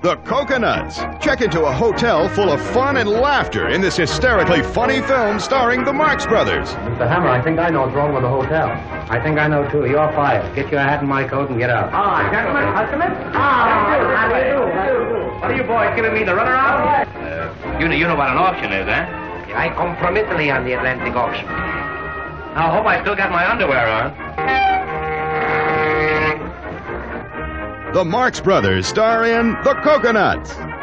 The Cocoanuts. Check into a hotel full of fun and laughter in this hysterically funny film starring the Marx Brothers. Mr. Hammer, I think I know what's wrong with the hotel. I think I know, too. You're fired. Get your hat and my coat and get out. Ah, gentlemen, customers. Ah, how do you do? What are you boys giving me the runaround? Uh, you know, you know what an auction is, eh? I come from Italy on the Atlantic auction. I hope I still got my underwear on. The Marx Brothers star in The Cocoanuts.